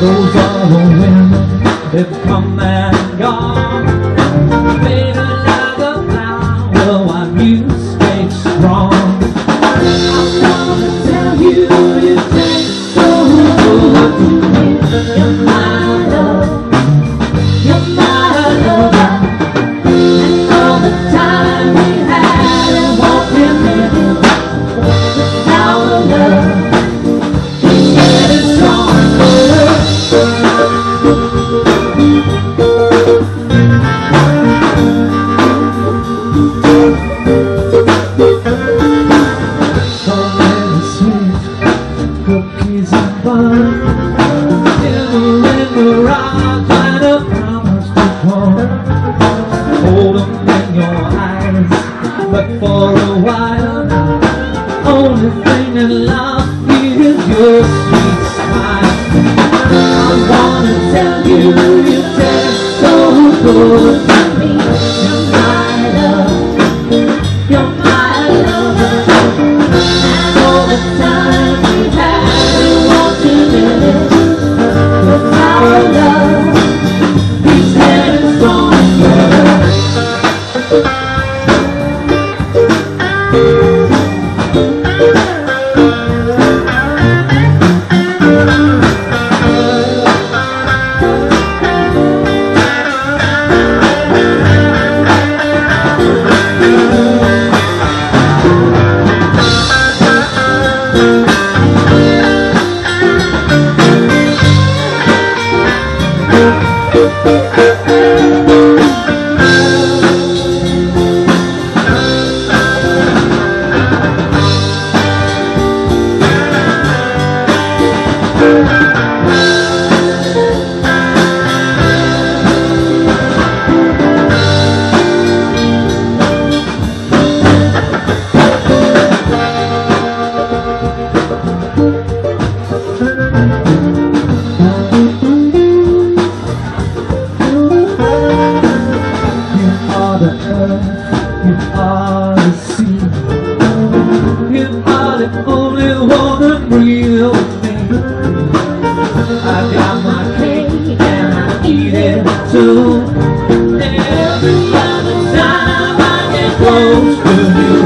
Those are the women that come and gone. Baby, like a flower, while you stay strong. I wanna tell you, you taste so good. You're my but for a while, only thing that love is your sweet smile. I wanna tell you, you taste so good to me. You're my love, you're my only one that with me. I got my cake and I eat it too. Every other time I get close to you,